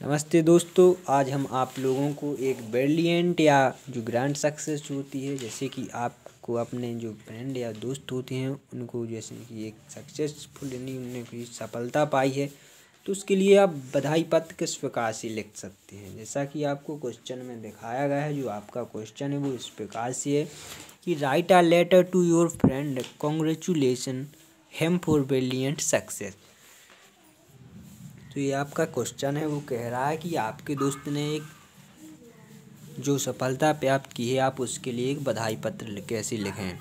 नमस्ते दोस्तों, आज हम आप लोगों को एक ब्रिलियंट या जो ग्रैंड सक्सेस होती है, जैसे कि आपको अपने जो फ्रेंड या दोस्त होते हैं, उनको जैसे कि एक सक्सेसफुल यानी उन्होंने कोई सफलता पाई है तो उसके लिए आप बधाई पत्र किस प्रकार से लिख सकते हैं? जैसा कि आपको क्वेश्चन में दिखाया गया है, जो आपका क्वेश्चन है, वो इस प्रकार से है कि write a letter to your friend congratulation him for brilliant success तो ये आपका क्वेश्चन है, वो कह रहा है कि आपके दोस्त ने एक जो सफलता प्राप्त की है, आप उसके लिए एक बधाई पत्र कैसे लिखें?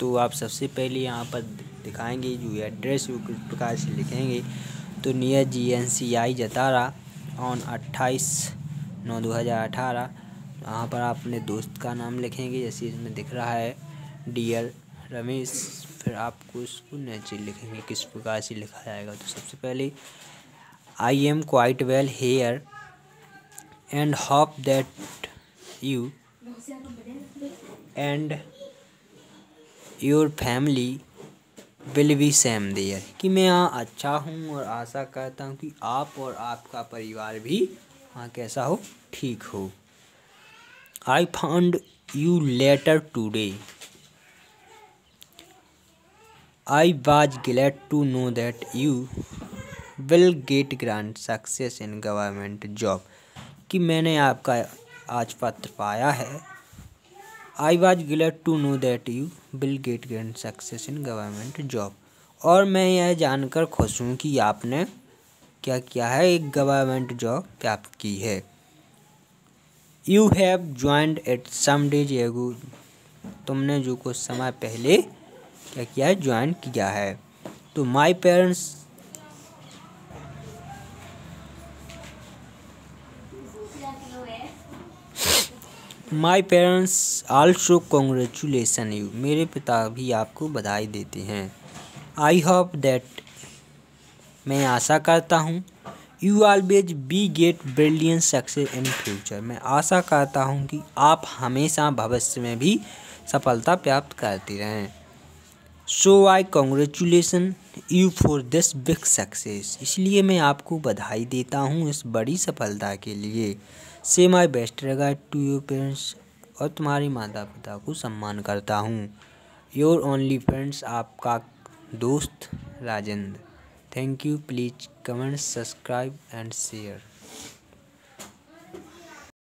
तो आप सबसे पहले यहाँ पर दिखाएँगे जो एड्रेस वो किस प्रकार से लिखेंगे। तो near G N C I Jatara on अट्ठाईस नौ दो हज़ार अठारह। यहाँ पर आप अपने दोस्त का नाम लिखेंगे, जैसे इसमें दिख रहा है डियर रमेश फिर आपको उसको नेचर लिखेंगे, किस प्रकार से लिखा जाएगा। तो सबसे पहले I am quite well here and hope that you and your family will be same there. कि मैं यहाँ अच्छा हूँ और आशा करता हूँ कि आप और आपका परिवार भी वहाँ कैसा हो, ठीक हो। I found you letter today I was glad to know that you will get grant success in government job कि मैंने आपका आज पत्र पाया है। I was glad to know that you will get grant success in government job और मैं यह जानकर खुश हूँ कि आपने क्या किया है, एक गवर्नमेंट जॉब प्राप्त की है। You have joined at some days ago तुमने जो कुछ समय पहले क्या किया है ज्वाइन किया है। तो my parents my parents also congratulation you मेरे पिता भी आपको बधाई देते हैं। आई होप दैट मैं आशा करता हूँ you always be get brilliant success in future मैं आशा करता हूँ कि आप हमेशा भविष्य में भी सफलता प्राप्त करते रहें। So I congratulation you for this big success इसलिए मैं आपको बधाई देता हूँ इस बड़ी सफलता के लिए। Say my best regard to your parents और तुम्हारे माता पिता को सम्मान करता हूँ। योर ओनली फ्रेंड्स आपका दोस्त Rajendra. Thank you please comment subscribe and share